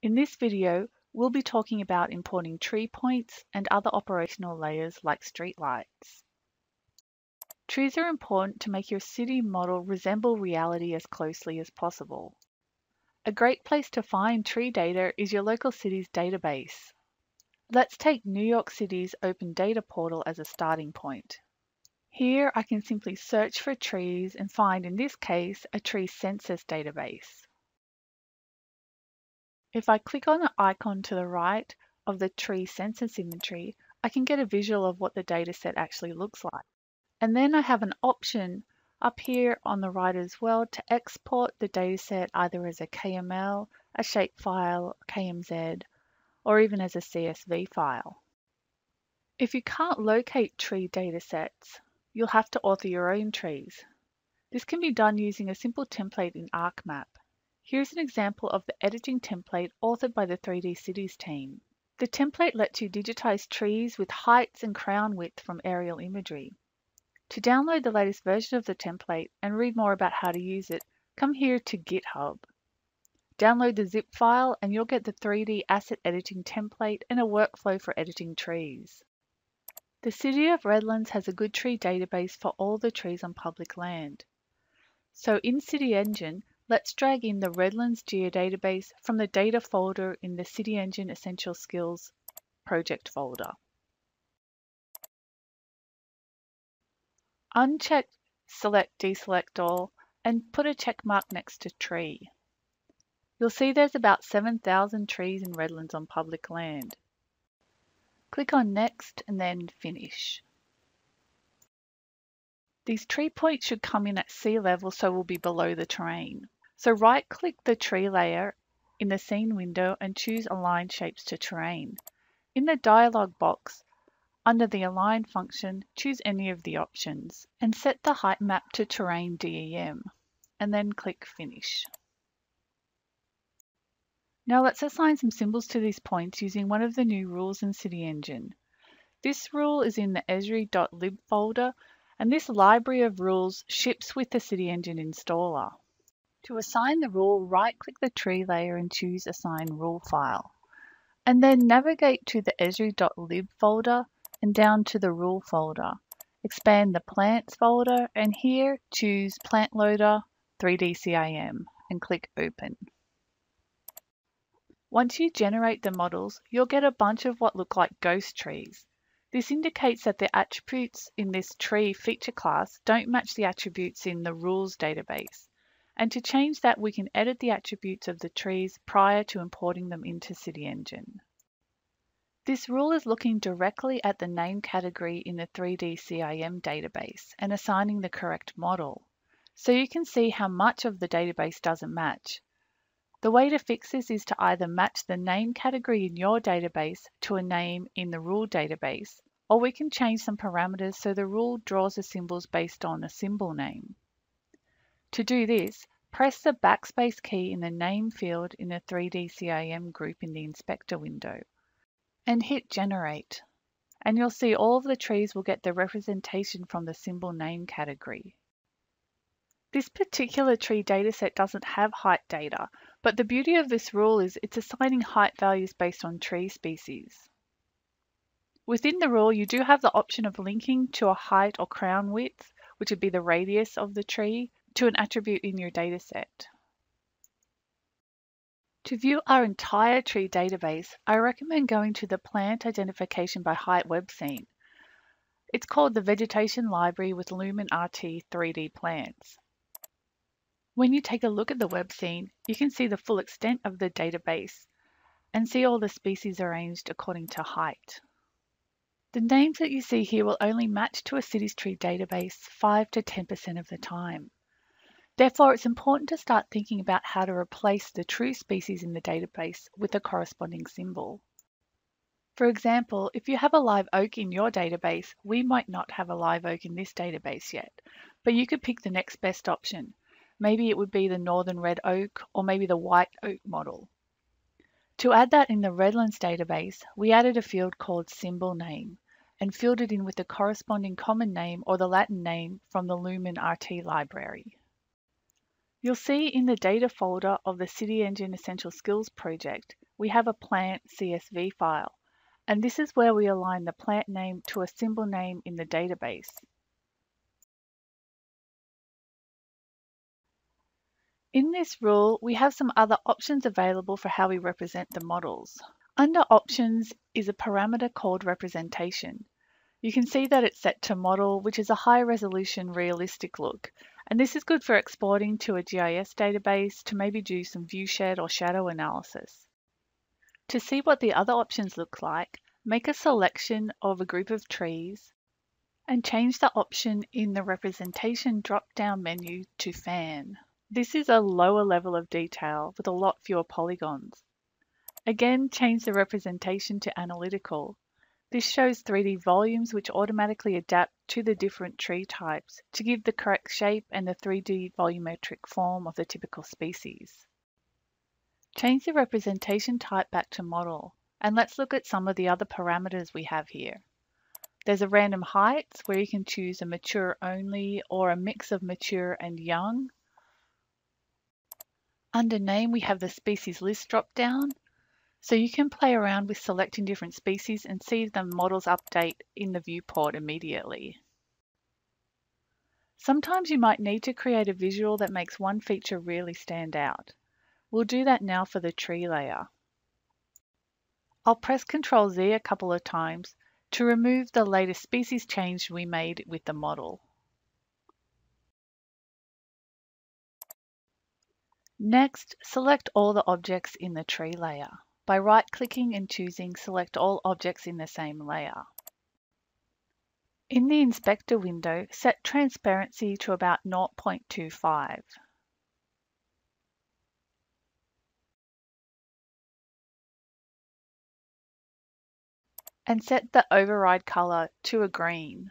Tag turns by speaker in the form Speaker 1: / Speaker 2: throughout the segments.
Speaker 1: In this video, we'll be talking about importing tree points and other operational layers like streetlights. Trees are important to make your city model resemble reality as closely as possible. A great place to find tree data is your local city's database. Let's take New York City's Open Data Portal as a starting point. Here I can simply search for trees and find, in this case, a tree census database. If I click on the icon to the right of the tree census inventory, I can get a visual of what the dataset actually looks like. And then I have an option up here on the right as well to export the dataset either as a KML, a shapefile, KMZ, or even as a CSV file. If you can't locate tree datasets, you'll have to author your own trees. This can be done using a simple template in ArcMap. Here's an example of the editing template authored by the 3D Cities team. The template lets you digitize trees with heights and crown width from aerial imagery. To download the latest version of the template and read more about how to use it, come here to GitHub. Download the zip file and you'll get the 3D asset editing template and a workflow for editing trees. The City of Redlands has a good tree database for all the trees on public land. So in City Engine, let's drag in the Redlands geodatabase from the data folder in the City Engine Essential Skills project folder. Uncheck Select Deselect All and put a check mark next to Tree. You'll see there's about 7,000 trees in Redlands on public land. Click on Next and then Finish. These tree points should come in at sea level so will be below the terrain. So right click the tree layer in the scene window and choose Align Shapes to Terrain. In the dialog box, under the Align function, choose any of the options and set the height map to Terrain DEM and then click Finish. Now let's assign some symbols to these points using one of the new rules in City Engine. This rule is in the esri.lib folder and this library of rules ships with the City Engine installer. To assign the rule, right-click the tree layer and choose Assign Rule File. And then navigate to the esri.lib folder and down to the rule folder. Expand the plants folder and here choose Plant Loader 3D CIM and click Open. Once you generate the models, you'll get a bunch of what look like ghost trees. This indicates that the attributes in this tree feature class don't match the attributes in the rules database. And to change that, we can edit the attributes of the trees prior to importing them into City Engine. This rule is looking directly at the name category in the 3D CIM database and assigning the correct model. So you can see how much of the database doesn't match. The way to fix this is to either match the name category in your database to a name in the rule database, or we can change some parameters so the rule draws the symbols based on a symbol name. To do this, press the backspace key in the name field in the 3D CIM group in the inspector window and hit generate. And you'll see all of the trees will get the representation from the symbol name category. This particular tree dataset doesn't have height data, but the beauty of this rule is it's assigning height values based on tree species. Within the rule, you do have the option of linking to a height or crown width, which would be the radius of the tree, to an attribute in your dataset. To view our entire tree database, I recommend going to the Plant Identification by Height web scene. It's called the Vegetation Library with Lumen RT 3D plants. When you take a look at the web scene, you can see the full extent of the database and see all the species arranged according to height. The names that you see here will only match to a city's tree database 5 to 10% of the time. Therefore, it's important to start thinking about how to replace the true species in the database with a corresponding symbol. For example, if you have a live oak in your database, we might not have a live oak in this database yet, but you could pick the next best option. Maybe it would be the northern red oak or maybe the white oak model. To add that in the Redlands database, we added a field called symbol name and filled it in with the corresponding common name or the Latin name from the Lumen RT library. You'll see in the data folder of the City Engine Essential Skills project, we have a plant CSV file, and this is where we align the plant name to a symbol name in the database. In this rule, we have some other options available for how we represent the models. Under Options is a parameter called Representation. You can see that it's set to Model, which is a high resolution realistic look, and this is good for exporting to a GIS database to maybe do some viewshed or shadow analysis. To see what the other options look like, make a selection of a group of trees and change the option in the Representation drop-down menu to Fan. This is a lower level of detail with a lot fewer polygons. Again, change the representation to analytical. This shows 3D volumes which automatically adapt to the different tree types to give the correct shape and the 3D volumetric form of the typical species. Change the representation type back to model, and let's look at some of the other parameters we have here. There's a random heights where you can choose a mature only or a mix of mature and young under name, we have the species list drop down. So you can play around with selecting different species and see the models update in the viewport immediately. Sometimes you might need to create a visual that makes one feature really stand out. We'll do that now for the tree layer. I'll press Ctrl Z a couple of times to remove the latest species change we made with the model. Next, select all the objects in the tree layer by right-clicking and choosing Select all objects in the same layer. In the Inspector window, set transparency to about 0.25. And set the override color to a green.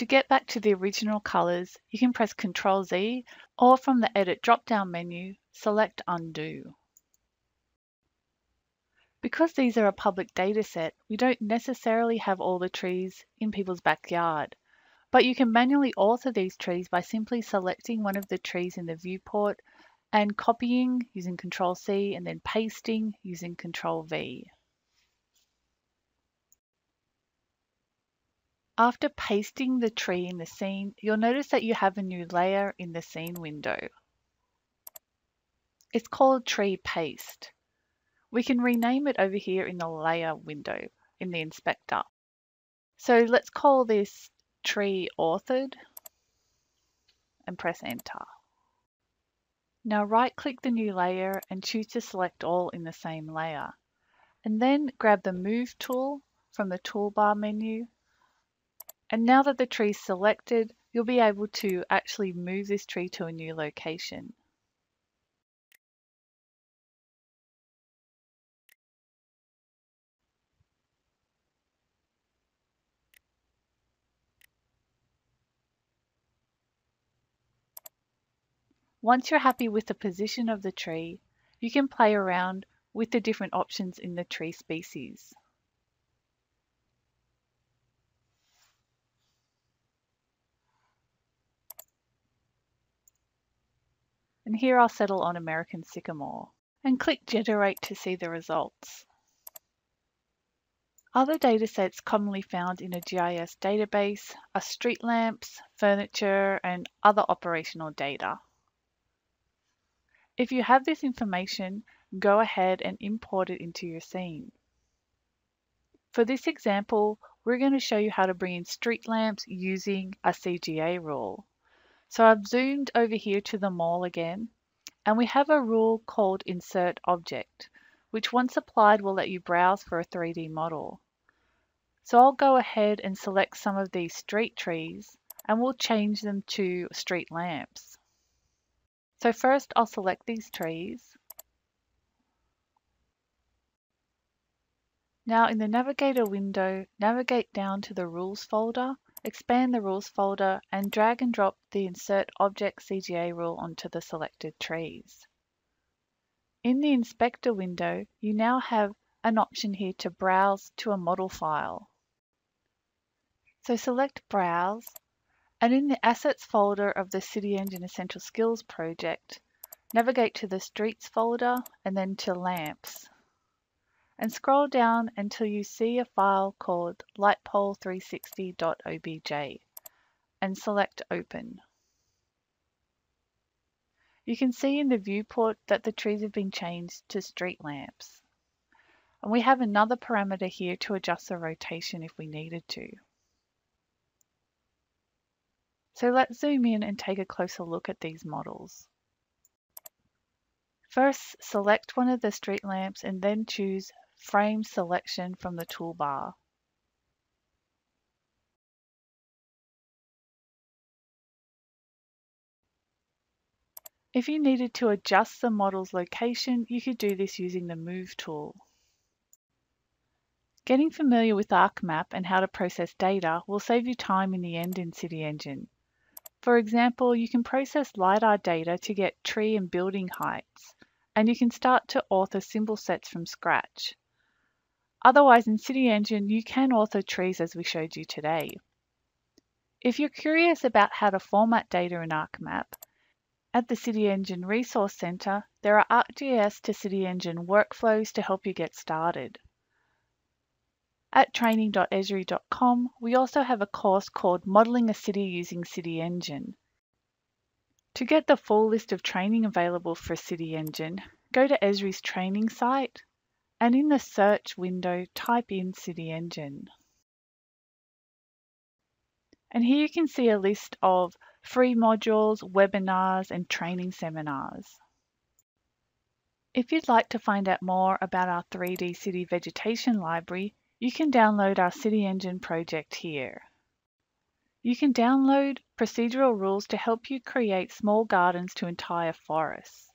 Speaker 1: To get back to the original colors, you can press Ctrl Z or from the Edit drop-down menu, select Undo. Because these are a public dataset, we don't necessarily have all the trees in people's backyard, but you can manually alter these trees by simply selecting one of the trees in the viewport and copying using Ctrl C and then pasting using Ctrl V. After pasting the tree in the scene, you'll notice that you have a new layer in the scene window. It's called Tree Paste. We can rename it over here in the layer window in the inspector. So let's call this tree authored and press enter. Now right click the new layer and choose to select all in the same layer. And then grab the move tool from the toolbar menu and now that the tree is selected, you'll be able to actually move this tree to a new location. Once you're happy with the position of the tree, you can play around with the different options in the tree species. And here I'll settle on American Sycamore and click Generate to see the results. Other datasets commonly found in a GIS database are street lamps, furniture, and other operational data. If you have this information, go ahead and import it into your scene. For this example, we're going to show you how to bring in street lamps using a CGA rule. So I've zoomed over here to the mall again, and we have a rule called Insert Object, which once applied will let you browse for a 3D model. So I'll go ahead and select some of these street trees and we'll change them to street lamps. So first I'll select these trees. Now in the Navigator window, navigate down to the Rules folder expand the rules folder and drag and drop the Insert Object CGA rule onto the selected trees. In the Inspector window, you now have an option here to browse to a model file. So select Browse, and in the Assets folder of the City Engine Essential Skills project, navigate to the Streets folder and then to Lamps. And scroll down until you see a file called lightpole360.obj and select Open. You can see in the viewport that the trees have been changed to street lamps. And we have another parameter here to adjust the rotation if we needed to. So let's zoom in and take a closer look at these models. First, select one of the street lamps and then choose Frame Selection from the toolbar. If you needed to adjust the model's location, you could do this using the Move tool. Getting familiar with ArcMap and how to process data will save you time in the end in City Engine. For example, you can process LiDAR data to get tree and building heights, and you can start to author symbol sets from scratch. Otherwise, in City Engine, you can author trees as we showed you today. If you're curious about how to format data in ArcMap, at the City Engine Resource Center, there are ArcGIS to City Engine workflows to help you get started. At training.esri.com, we also have a course called Modeling a City Using City Engine. To get the full list of training available for City Engine, go to Esri's training site and in the search window type in City Engine. And here you can see a list of free modules, webinars and training seminars. If you'd like to find out more about our 3D City Vegetation Library, you can download our City Engine project here. You can download procedural rules to help you create small gardens to entire forests.